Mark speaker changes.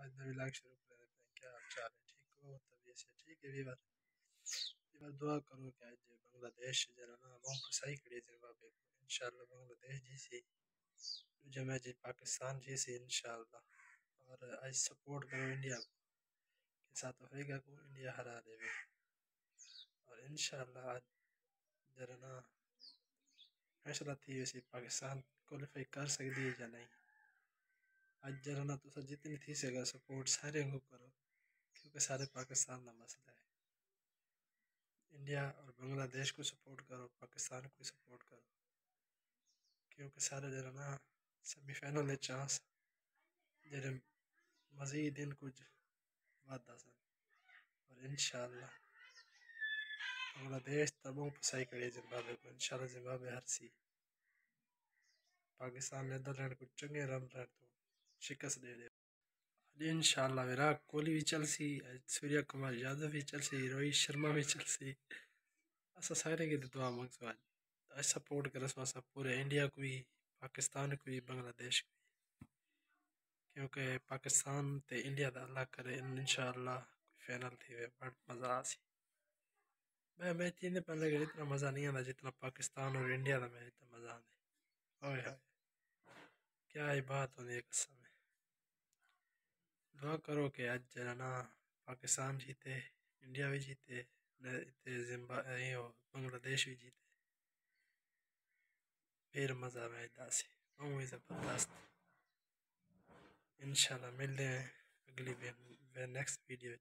Speaker 1: آج نوی لاگ شروع کر دیتے ہیں کیا ہاں، حال چال ہے ٹھیک ہو طبیعت سے ٹھیک ہے ویور ویور دعا کرو کہ آج بنگلہ دیش جرانا بہت پسائی کری زمبابے کو انشاءاللہ بنگلہ دیش جیسی جمع جی پاکستان جیسی انشاءاللہ۔ اور آج سپورٹ کرو انڈیا کو، کہ ساتھ افریقہ کو انڈیا ہرا دے اور انشاءاللہ آج جرانا فیصلہ تھی ویسی پاکستان کوالیفائی کر سکتی ہے یا نہیں۔ اج جرانا تو جتنی تھی سکا سپورٹ سارے کو کرو، کیونکہ سارے پاکستان کا مسئلہ ہے۔ انڈیا اور بنگلہ دیش کو سپورٹ کرو، پاکستان کو سپورٹ کرو۔ کیونکہ سارے جرانا سیمی فائنل چانس جڑے مزید ان کچھ وادا سن۔ اور انشاءاللہ بنگلہ دیش تبوں پسائی کری زمبابے کو، انشاءاللہ زمبابے ہر سی۔ پاکستان نیدرلینڈ کو چنگے رن رہے تو شکست دے دے جی انشاءاللہ وراٹ کوہلی بھی چل سی سوریا کمار یادو بھی چل سی روہت شرما بھی چل سی اسا سارے کی دعا منگسو آج آج سپورٹ کرسو اسا پورے انڈیا کو بھی پاکستان کو بھی بنگلہ دیش کو بھی کیونکہ پاکستان تے انڈیا دا اللہ کرے انشاءاللہ فائنل تھی وے بڑا مزہ آسی میں میچ تین پہلے کہ اتنا مزہ نہیں آتا جتنا پاکستان اور انڈیا دا میچ اتنا مزہ آتا ہے ہوئے کیا ہی بات ہوتی ہے قسم ہے دعا کرو کہ آج جرانا پاکستان جیتے، انڈیا بھی جیتے بنگلہ دیش بھی جیتے۔ پھر مزہ میں داسی ہوں زبردست انشاءاللہ ملتے ہیں اگلی نیکسٹ ویڈیو